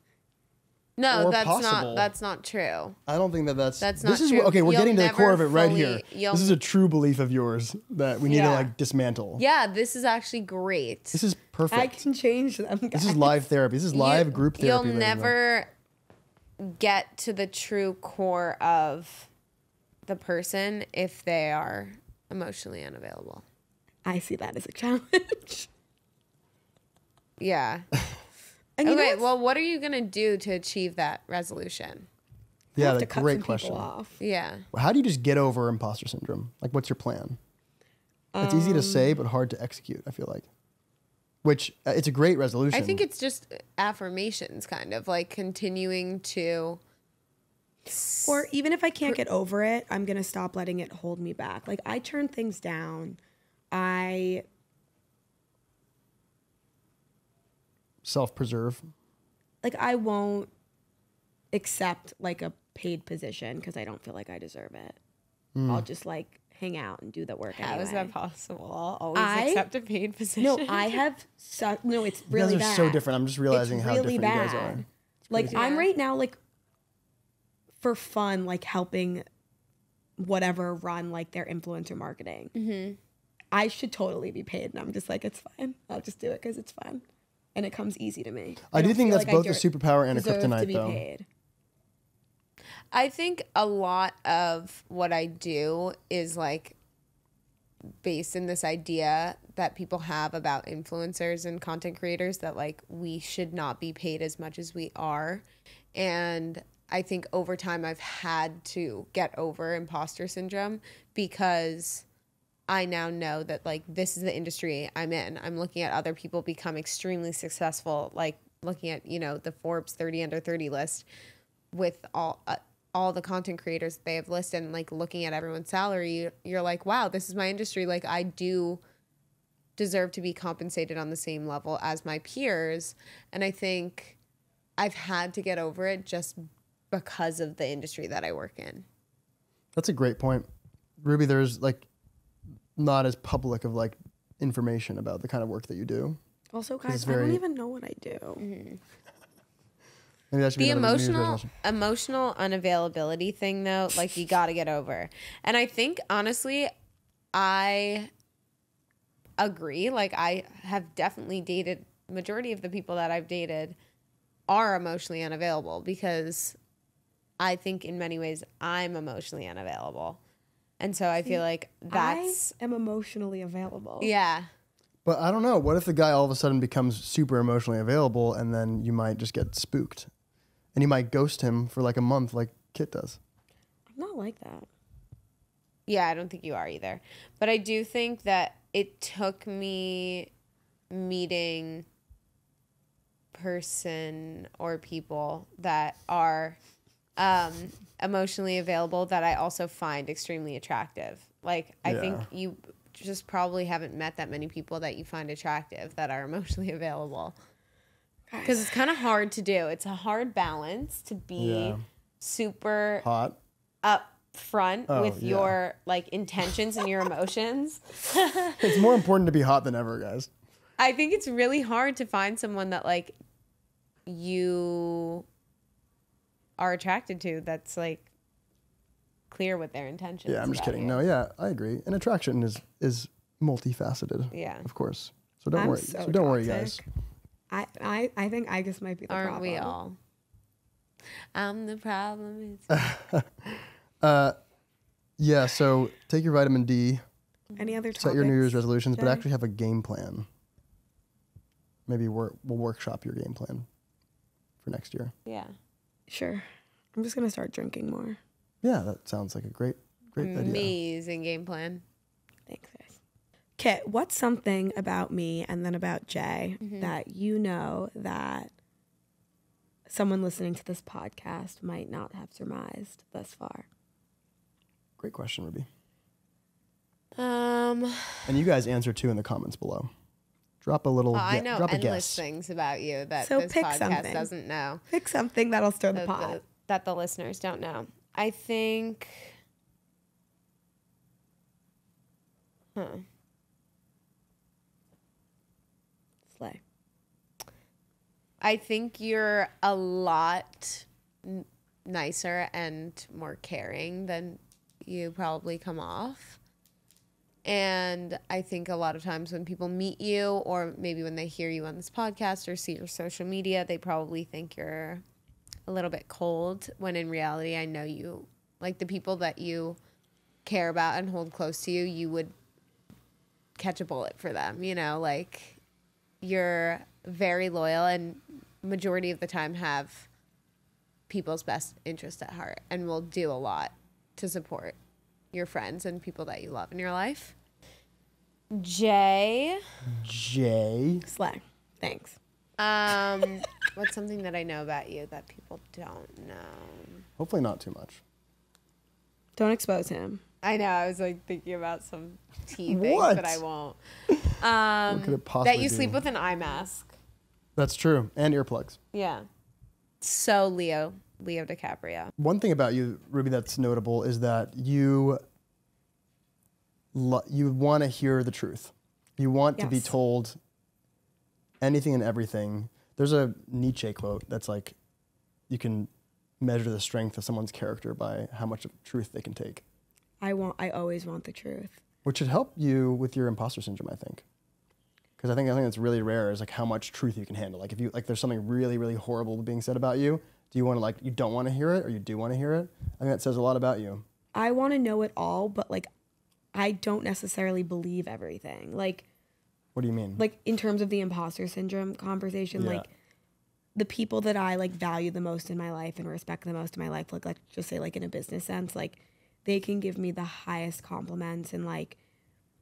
No, or that's possible. not that's not true. I don't think that that's. That's This not is true. okay. We're You'll getting to the core of it right fully- here. you'll- This is a true belief of yours that we need to Yeah. like dismantle. Yeah, this is actually great. This is perfect. I can change them. this is live therapy. This is live You- group therapy. You'll right now. never get to the true core of the person if they are emotionally unavailable. I see that as a challenge. Yeah. (laughs) And you know okay, what's- well, what are you going to do to achieve that resolution? Yeah, have to the cut great some question. people off. Yeah. How do you just get over imposter syndrome? Like, what's your plan? It's easy to Um, say, but hard to execute. I feel like. Which uh, it's a great resolution. I think it's just affirmations, kind of like continuing to. Or even if I can't get over it, I'm gonna stop letting it hold me back. Like I turn things down. I self-preserve. like I won't accept like a paid position because I don't feel like I deserve it. Hmm. I'll just like hang out and do the work. How is anyway. that possible? I'll always I- accept a paid position. No, I (laughs) have su- no. It's really You really guys are bad. so different. I'm just realizing it's how really different bad. you guys are. Like crazy. I'm right now, like for fun, like helping whatever run like their influencer marketing. Mm-hmm. I should totally be paid, and I'm just like, it's fine. I'll just do it because it's fun. And it comes easy to me. I, do don't think that's like both a superpower and a deserve to kryptonite, be though. paid. I think a lot of what I do is like based in this idea that people have about influencers and content creators that like we should not be paid as much as we are. And I think over time I've had to get over imposter syndrome because I now know that like this is the industry I'm in. I'm looking at other people become extremely successful, like looking at, you know, the Forbes 30 under 30 list with all uh, all the content creators they have listed and like looking at everyone's salary you- you're like wow this is my industry like i do deserve to be compensated on the same level as my peers and i think i've had to get over it just because of the industry that i work in That's a great point. Ruby, there's like not as public of like information about the kind of work that you do. Also, it's guys, I don't even know what I do. Mm-hmm. Maybe that should the another emotional emotional unavailability thing though like you got to get over and i think honestly i agree like i have definitely dated majority of the people that i've dated are emotionally unavailable because i think in many ways i'm emotionally unavailable and so i feel like that's I am emotionally available. yeah But I don't know. What if the guy all of a sudden becomes super emotionally available and then you might just get spooked? And you might ghost him for like a month like Kit does. I'm not like that. Yeah, I don't think you are either. But I do think that it took me meeting person or people that are um, emotionally available that I also find extremely attractive. Like I think you just probably haven't met that many people that you find attractive that are (laughs) emotionally available. Because it's kind of hard to do. It's a hard balance to be Yeah. super Hot. up front Oh, with yeah. your like intentions and your emotions. (laughs) It's more important to be hot than ever, guys. I think it's really hard to find someone that like you are attracted to that's like clear with their intentions. Yeah, I'm just kidding. you. No, yeah, I agree. And attraction is is multifaceted. Yeah. Of course. So don't I'm worry. so So, don't worry, guys. I, I, I think I just might be the Aren't problem. we all? I'm the problem. It's (laughs) uh, Yeah, so take your vitamin D, Any other topics? set your New Year's resolutions, but actually have a game plan. Maybe work, we'll workshop your game plan for next year. yeah. Sure. I'm just gonna start drinking more. Yeah, that sounds like a great, great idea. Amazing game plan. Thanks, guys. Kit, what's something about me and then about Jay Mm-hmm. that you know that someone listening to this podcast might not have surmised thus far? Great question, Ruby. Um, And you guys answer too in the comments below. Drop a little. oh, I gue- know drop a endless guess. things about you that So this pick podcast something. doesn't know. Pick something that'll stir the that pot. the, that the listeners don't know. I think. Huh. Slay. I think you're a lot n- nicer and more caring than you probably come off. And I think a lot of times when people meet you, or maybe when they hear you on this podcast or see your social media, they probably think you're a little bit cold. When in reality, I know you, like the people that you care about and hold close to you, you would catch a bullet for them, you know, like you're very loyal and majority of the time have people's best interest at heart and will do a lot to support your friends and people that you love in your life. Jay, Jay. Slay. Thanks. um, (laughs) what's something that I know about you that people don't know? Hopefully not too much. Don't expose him. I know. I was like thinking about some tea things, What? but I won't. (laughs) Um, what could it possibly that you be? sleep with an eye mask. That's true. And earplugs. Yeah. So Leo, Leo DiCaprio. One thing about you, Ruby, that's notable is that you lo- you want to hear the truth. You want to be told anything and everything. There's a Nietzsche quote that's like, you can measure the strength of someone's character by how much of truth they can take, I want. I always want the truth. which should help you with your imposter syndrome, I think. because I think I think that's really rare is like how much truth you can handle. Like if you like there's something really really horrible being said about you, do you want to like you don't want to hear it or you do want to hear it? I think that says a lot about you. I want to know it all, but like I don't necessarily believe everything. Like What do you mean? like in terms of the imposter syndrome conversation, Yeah. like the people that I like value the most in my life and respect the most in my life, like let's just say like in a business sense, like they can give me the highest compliments and like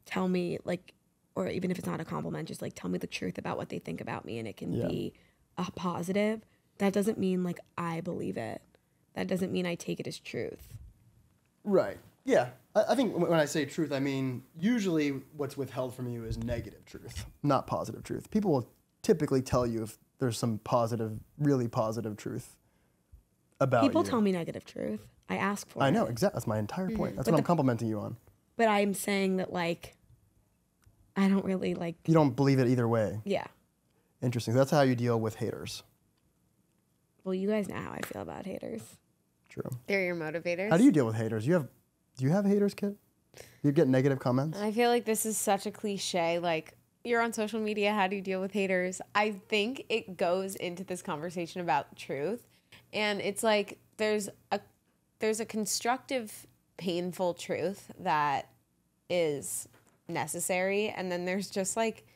tell me like or even if it's not a compliment, just like tell me the truth about what they think about me and it can Yeah. be a positive. That doesn't mean like I believe it. That doesn't mean I take it as truth. Right. Yeah. I, I think when I say truth, I mean usually what's withheld from you is negative truth, not positive truth. People will typically tell you if there's some positive, really positive truth about People you. tell me negative truth. I ask for I it. I know exactly. That's my entire point. That's what I'm complimenting you on. But I'm saying that like I don't really like You don't believe it either way. yeah. Interesting. That's how you deal with haters. Well, you guys know how I feel about haters. True. They're your motivators. How do you deal with haters? You have, do you have haters, Kit? You get negative comments. I feel like this is such a cliche. Like, you're on social media. How do you deal with haters? I think it goes into this conversation about truth, and it's like there's a there's a constructive, painful truth that is necessary, and then there's just like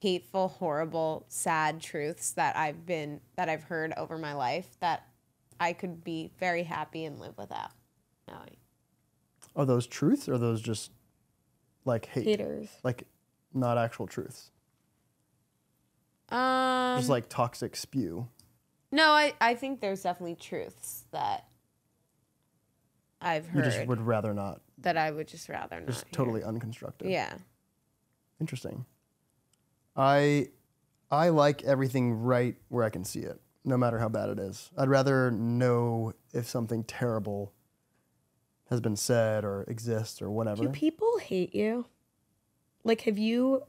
hateful, horrible, sad truths that I've been that I've heard over my life that I could be very happy and live without knowing. Are those truths or are those just like hate? Haters. Like not actual truths. Um, Just like toxic spew. No, I, I think there's definitely truths that I've You heard just would rather not. that I would just rather not. Just hear. totally unconstructive. Yeah. Interesting. I I like everything right where I can see it, no matter how bad it is. I'd rather know if something terrible has been said or exists or whatever. Do people hate you? Like, have you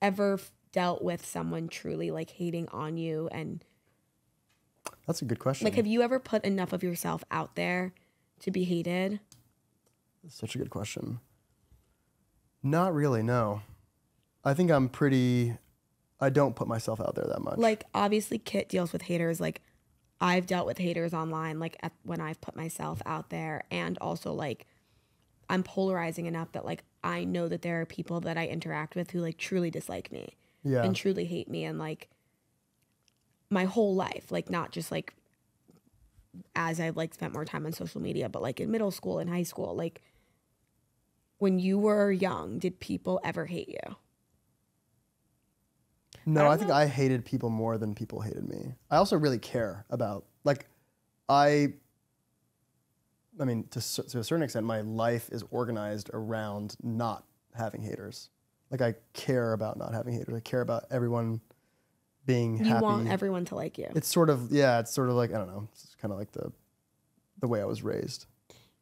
ever dealt with someone truly like hating on you? And That's a good question. like, have you ever put enough of yourself out there to be hated? That's such a good question. Not really, no. I think I'm pretty I don't put myself out there that much. Like, obviously, Kit deals with haters. Like, I've dealt with haters online, like at, when I've put myself out there, and also like I'm polarizing enough that like I know that there are people that I interact with who like truly dislike me. yeah. and truly hate me and like my whole life like not just like as i've like spent more time on social media but like in middle school and high school like when you were young did people ever hate you No, I, think I hated people more than people hated me. I also really care about like I I mean to to a certain extent my life is organized around not having haters. Like I care about not having haters. I care about everyone being you happy. want everyone to like you it's sort of yeah, it's sort of like I don't know, it's kind of like the the way I was raised.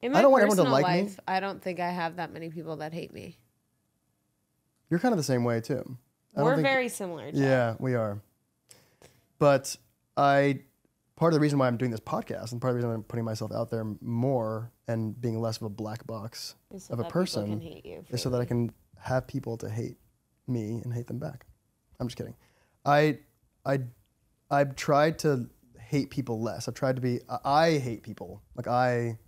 In I my don't want everyone to personal like me. life, I don't think I have that many people that hate me. You're kind of the same way too. I We're think- very similar. Jack. Yeah, we are. But I, part of the reason why I'm doing this podcast and part of the reason I'm putting myself out there more and being less of a black box Is so of a person can hate you is so that I can have people to hate me and hate them back. I'm just kidding. I, I, I've tried to hate people less. I've tried to be. I- I hate people. Like I.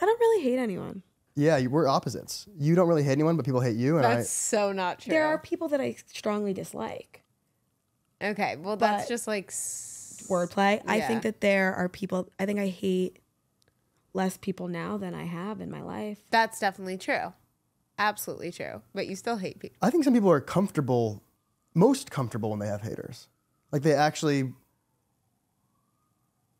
i don't really hate anyone Yeah, we're opposites. You don't really hate anyone, but people hate you, and That's so not true. there are people that i strongly dislike okay, well, that's But- just like s- wordplay i Yeah. think that there are people i think i hate less people now than i have in my life That's definitely true. Absolutely true. But you still hate people. I, I think some people are comfortable, most comfortable when they have haters. Like they actually.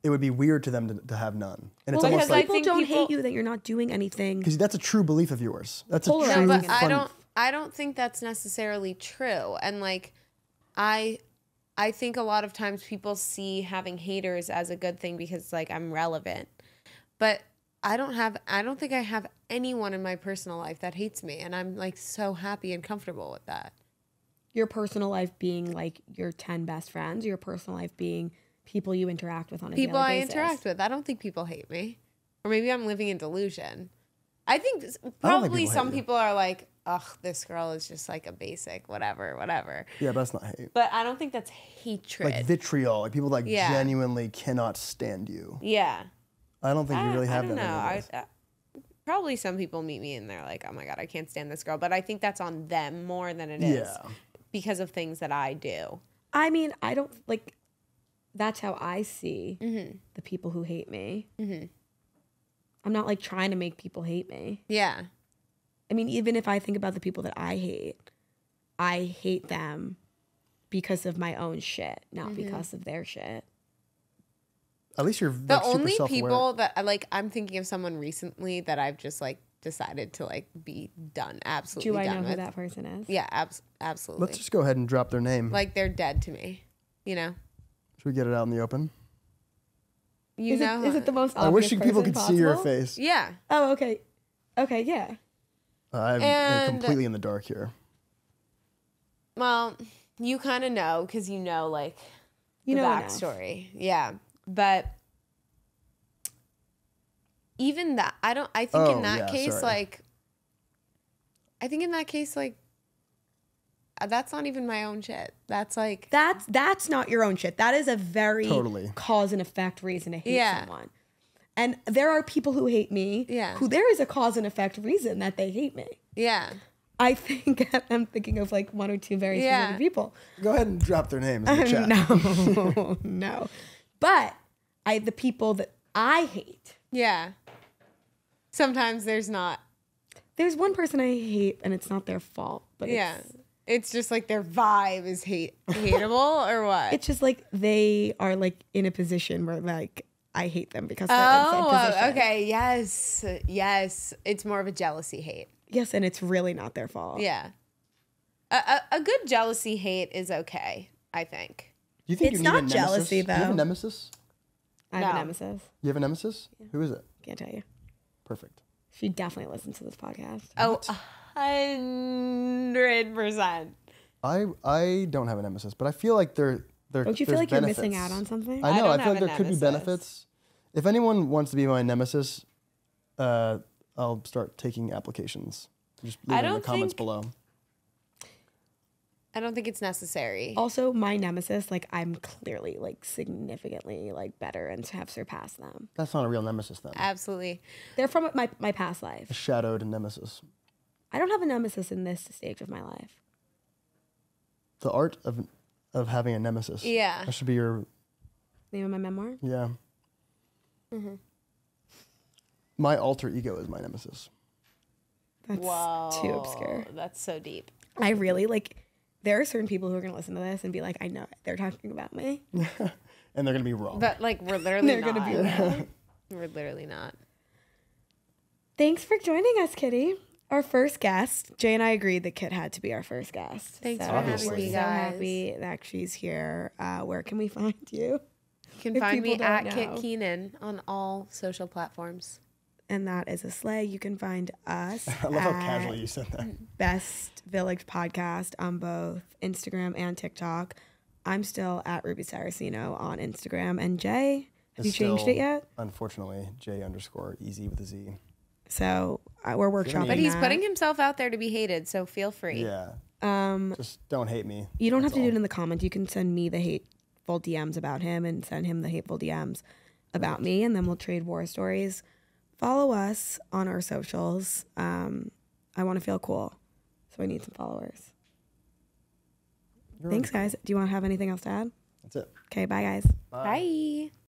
It would be weird to them to, to have none, and it's Well, almost because I like people don't people- hate you that you're not doing anything because that's a true belief of yours. That's a true No, but. I don't. I don't think that's necessarily true. And like, I, I think a lot of times people see having haters as a good thing because like I'm relevant, but I don't have. I don't think I have anyone in my personal life that hates me, and I'm like so happy and comfortable with that. your personal life being like your 10 best friends, your personal life being people you interact with on a People daily I basis. interact with, I don't think people hate me, or maybe I'm living in delusion. I think s- think probably people some people are like, ugh, this girl is just like a basic, whatever, whatever. Yeah, but that's not hate. But I don't think that's hatred. Like vitriol, like people like Yeah. genuinely cannot stand you. yeah. I don't think you I- really I have don't that. know. many I, of those. uh, probably some people meet me and they're like, "Oh my god, I can't stand this girl," but I think that's on them more than it is Yeah. because of things that I do. I mean, I don't like. That's how I see mm-hmm. the people who hate me. Mm-hmm. I'm not like trying to make people hate me. Yeah, I mean, even if I think about the people that I hate, I hate them because of my own shit, not mm-hmm. because of their shit. At least you're the like, super only self-aware. people that I like, I'm thinking of someone recently that I've just like decided to like be done, absolutely Do I done know who with. that person is? Yeah, abs- absolutely. Let's just go ahead and drop their name. like they're dead to me. You know. Should we get it out in the open? You Is know. it, is it the most I wish you people person could see your face. Yeah. Oh, okay. Okay, yeah. I'm And- completely in the dark here. Well, you kind of know because you know like You the know enough. backstory. Yeah, but even that, I don't. I think Oh, in that yeah, case, sorry. like, I think in that case, like, Uh, that's not even my own shit. That's like, That's that's not your own shit. That is a very Totally. cause and effect reason to hate Yeah. someone. And there are people who hate me. Yeah. Who there is a cause and effect reason that they hate me. yeah, I think (laughs) I'm thinking of like one or two very Yeah. specific people. Go ahead and drop their names in the um, chat. No, (laughs) (laughs) no. But I the people that I hate. yeah. Sometimes there's not. There's one person I hate, and it's not their fault. But Yeah, it's, it's just like their vibe is hate hateable (laughs) or what? it's just like they are like in a position where like I hate them because they're in said Oh, position. okay. Yes. Yes. It's more of a jealousy hate. Yes, and it's really not their fault. Yeah. A, a, a good jealousy hate is okay, I think. Do you think It's you a not nemesis? jealousy, Do you have a nemesis? I have No. a nemesis. You have a nemesis? Who is it? Can't tell you. Perfect. She definitely listens to this podcast. Oh, a hundred percent. I I don't have a nemesis, but I feel like there there. Don't you feel there's like you're missing out on something? I I know. don't I, feel like there could be benefits. If anyone wants to be my nemesis, uh, I'll start taking applications. Just leave I it in the comments think- below. I don't think it's necessary. Also, my nemesis, like I'm clearly like significantly like better and have surpassed them. That's not a real nemesis then. Absolutely. They're from my my past A life. shadowed nemesis. I don't have a nemesis in this stage of my life. The art of of having a nemesis. Yeah. That should be your Name of my memoir. yeah. Mm-hmm. My alter ego is my nemesis. That's Whoa. too obscure. That's so deep. I really like. There are certain people who are gonna listen to this and be like, "I know it. they're talking about me." (laughs) And they're gonna be wrong. But like we're literally They're not. gonna be wrong. We're literally not. Thanks for joining us, Kitty. Our first guest. Jay and I agreed that Kit had to be our first guest. Thanks So for having we're me, so happy that she's here. Uh, where can we find you? You can If find me at don't Kit. Keenan on all social platforms. And that is a slay. You can find us. (laughs) I love how at casually you said that. Best Village Podcast on both Instagram and TikTok. I'm still at Ruby Saracino on Instagram. And Jay, have you changed still, it yet? Unfortunately, J underscore easy with a Z. So uh, we're workshopping. But he's that. putting himself out there to be hated, so feel free. Yeah. Um, Just don't hate me. you don't have That's to do it in the comments. You can send me the hateful DMs about him and send him the hateful DMs about me, and then we'll trade war stories. Follow us on our socials. Um, I want to feel cool, so I need some followers. You're Thanks, guys. Do you want to have anything else to add? That's it. Okay, bye, guys. Bye.